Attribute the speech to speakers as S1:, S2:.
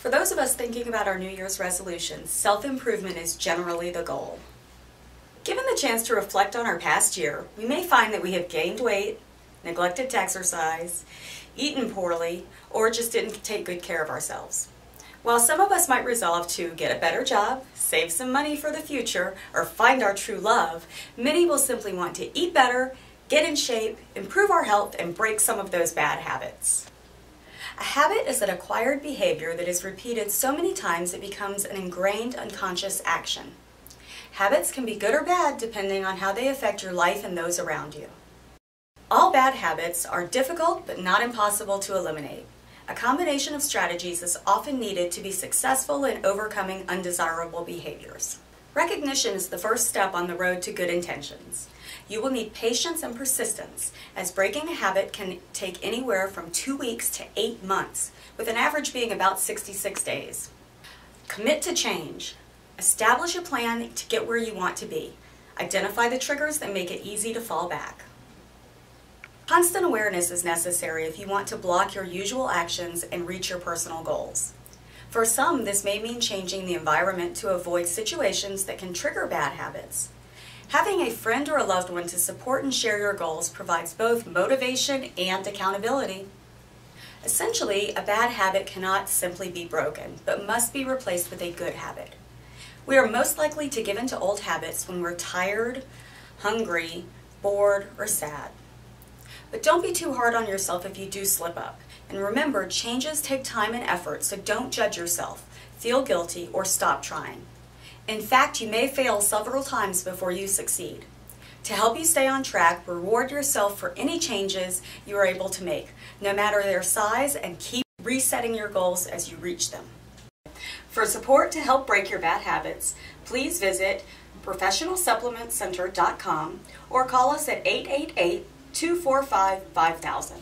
S1: For those of us thinking about our New Year's resolutions, self-improvement is generally the goal. Given the chance to reflect on our past year, we may find that we have gained weight, neglected to exercise, eaten poorly, or just didn't take good care of ourselves. While some of us might resolve to get a better job, save some money for the future, or find our true love, many will simply want to eat better, get in shape, improve our health, and break some of those bad habits. A habit is an acquired behavior that is repeated so many times it becomes an ingrained unconscious action. Habits can be good or bad depending on how they affect your life and those around you. All bad habits are difficult but not impossible to eliminate. A combination of strategies is often needed to be successful in overcoming undesirable behaviors. Recognition is the first step on the road to good intentions. You will need patience and persistence, as breaking a habit can take anywhere from two weeks to eight months, with an average being about 66 days. Commit to change. Establish a plan to get where you want to be. Identify the triggers that make it easy to fall back. Constant awareness is necessary if you want to block your usual actions and reach your personal goals. For some, this may mean changing the environment to avoid situations that can trigger bad habits. Having a friend or a loved one to support and share your goals provides both motivation and accountability. Essentially, a bad habit cannot simply be broken, but must be replaced with a good habit. We are most likely to give in to old habits when we're tired, hungry, bored, or sad. But don't be too hard on yourself if you do slip up. And remember, changes take time and effort, so don't judge yourself, feel guilty, or stop trying. In fact, you may fail several times before you succeed. To help you stay on track, reward yourself for any changes you are able to make, no matter their size, and keep resetting your goals as you reach them. For support to help break your bad habits, please visit professionalsupplementcenter.com or call us at 888 245 5000.